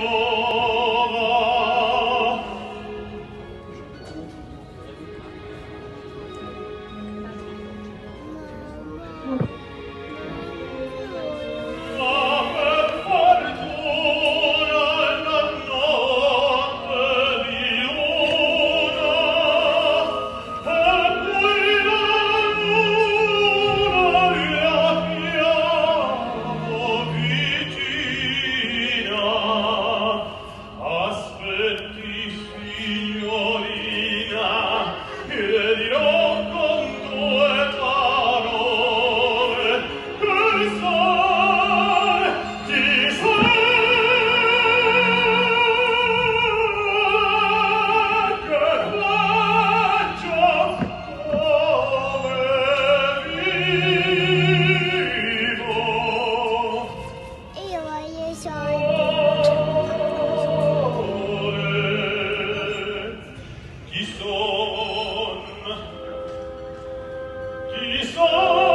Lord. Ruben